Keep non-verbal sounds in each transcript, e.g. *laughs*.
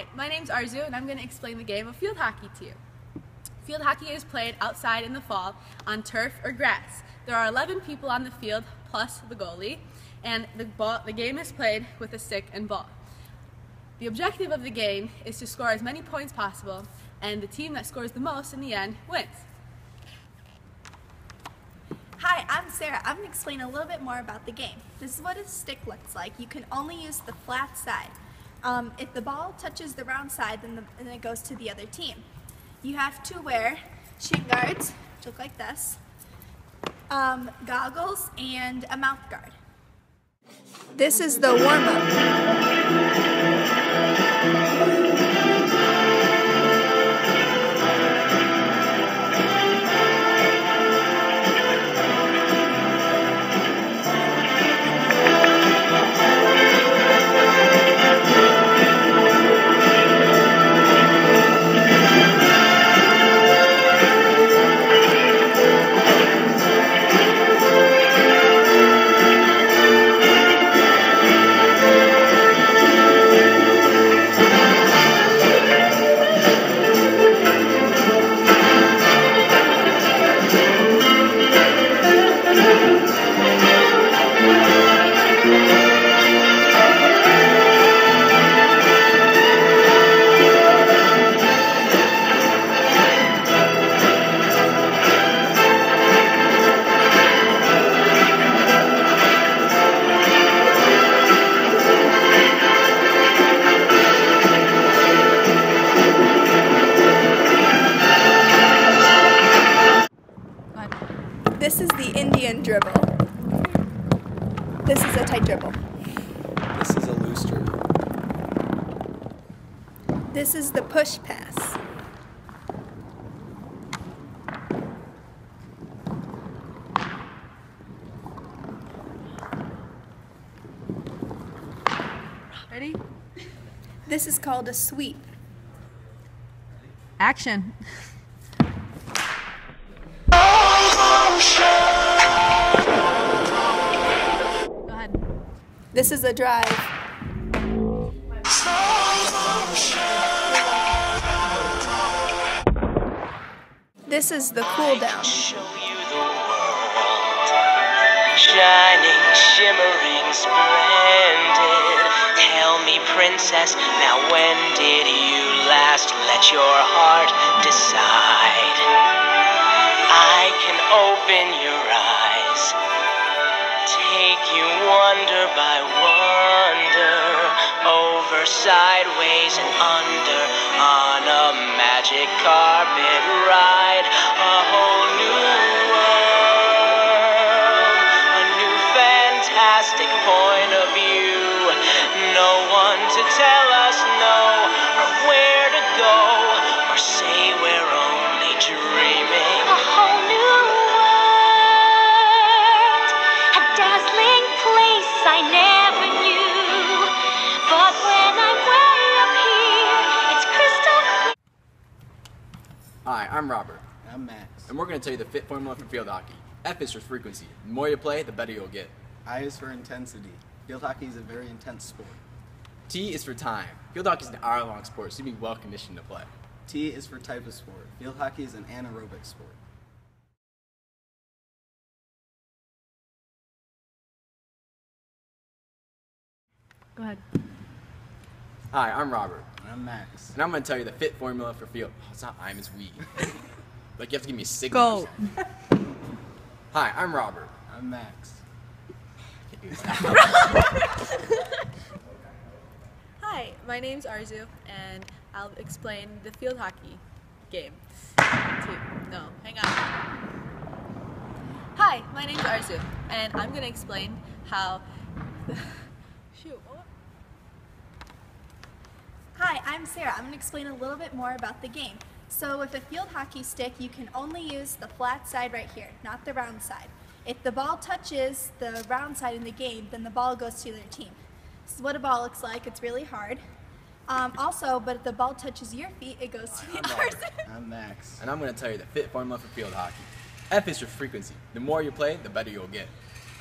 Hi, my name's Arezu and I'm going to explain the game of field hockey to you. Field hockey is played outside in the fall on turf or grass. There are 11 people on the field plus the goalie and the, ball, the game is played with a stick and ball. The objective of the game is to score as many points possible and the team that scores the most in the end wins. Hi, I'm Sarah. I'm going to explain a little bit more about the game. This is what a stick looks like. You can only use the flat side. Um, if the ball touches the round side, then, the, then it goes to the other team. You have to wear shin guards, which look like this, um, goggles, and a mouth guard. This is the warm-up. This is a tight dribble. This is a loose dribble. This is the push pass. Ready? This is called a sweep. Action. This is a drive. This is the cool down. Shining, shimmering, splendid. Tell me, princess, now when did you last let your heart decide? I can open your over, sideways, and under, on a magic carpet ride, a whole new world, a new fantastic point of view. No one to tell us no, Hi, I'm Robert, I'm Max. and we're going to tell you the fit formula for field hockey. F is for frequency. The more you play, the better you'll get. I is for intensity. Field hockey is a very intense sport. T is for time. Field hockey is an hour-long sport, so you'll be well conditioned to play. T is for type of sport. Field hockey is an anaerobic sport. Go ahead. Hi, I'm Robert, I'm Max. and I'm going to tell you the fit formula for field. Oh, it's not I'm, it's we. *laughs* like you have to give me a signal. Go. *laughs* Hi, I'm Robert. I'm Max. *laughs* Hi, my name's Arezu, and I'll explain the field hockey game. Two. No, hang on. Hi, my name's Arezu, and I'm gonna explain how. Shoot. What? Hi, I'm Sarah. I'm going to explain a little bit more about the game. So with a field hockey stick, you can only use the flat side right here, not the round side. If the ball touches the round side in the game, then the ball goes to their team. This is what a ball looks like. It's really hard. Um, also, but if the ball touches your feet, it goes to the I'm other Robert. *laughs* I'm Max. And I'm going to tell you the fit formula for field hockey. F is for frequency. The more you play, the better you'll get.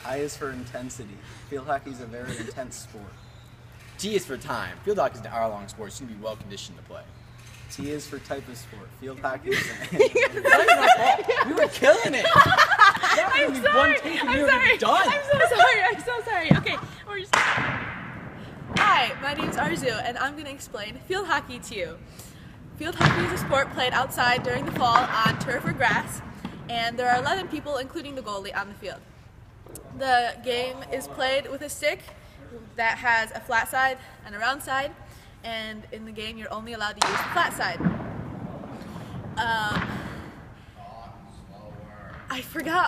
I is for intensity. Field hockey is a very *laughs* intense sport. T is for time. Field hockey is an hour-long sport. So you need to be well conditioned to play. T is for type of sport. Field hockey is an *laughs* we were killing it. That *laughs* I'm sorry. one take and I'm sorry. done. I'm so sorry. I'm so sorry. Okay. We're just... Hi, my name's Arezu, and I'm going to explain field hockey to you. Field hockey is a sport played outside during the fall on turf or grass, and there are 11 people, including the goalie, on the field. The game is played with a stick that has a flat side and a round side, and in the game, you're only allowed to use the flat side. Um, I forgot